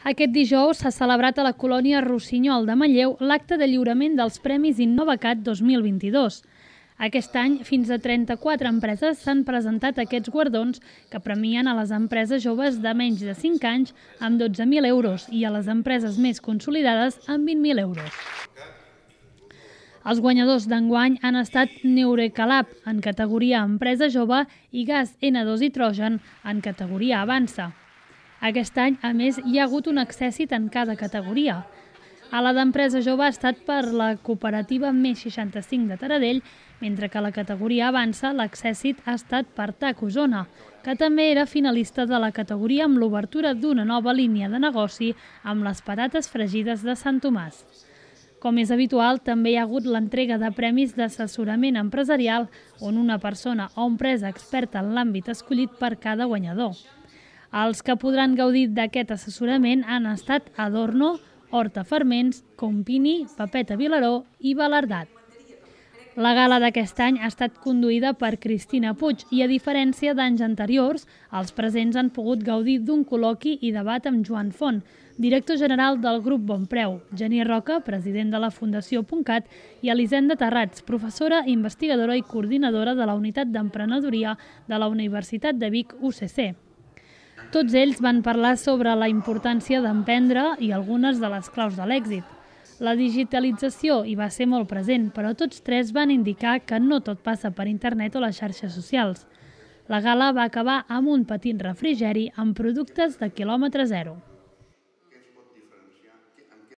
Aquest dijous s'ha celebrat a la colònia Rossinyol de Manlleu l'acte de lliurament dels Premis Innovacat 2022. Aquest any, fins a 34 empreses s'han presentat aquests guardons que premien a les empreses joves de menys de 5 anys amb 12.000 euros i a les empreses més consolidades amb 20.000 euros. Els guanyadors d'enguany han estat Neurecalab en categoria Empresa Jove i Gas N2 Hidrogen en categoria Avança. Aquest any, a més, hi ha hagut un accèssit en cada categoria. A la d'empresa jove ha estat per la cooperativa Més 65 de Taradell, mentre que a la categoria avança l'accèssit ha estat per TAC Osona, que també era finalista de la categoria amb l'obertura d'una nova línia de negoci amb les patates fregides de Sant Tomàs. Com és habitual, també hi ha hagut l'entrega de premis d'assessorament empresarial on una persona o empresa experta en l'àmbit escollit per cada guanyador. Els que podran gaudir d'aquest assessorament han estat Adorno, Horta Ferments, Compini, Papeta Vilaró i Balardat. La gala d'aquest any ha estat conduïda per Cristina Puig i, a diferència d'anys anteriors, els presents han pogut gaudir d'un col·loqui i debat amb Joan Font, director general del grup Bonpreu, Geni Roca, president de la Fundació Puntcat, i Elisenda Terrats, professora, investigadora i coordinadora de la Unitat d'Emprenedoria de la Universitat de Vic UCC. Tots ells van parlar sobre la importància d'emprendre i algunes de les claus de l'èxit. La digitalització hi va ser molt present, però tots tres van indicar que no tot passa per internet o les xarxes socials. La gala va acabar amb un petit refrigeri amb productes de quilòmetre zero.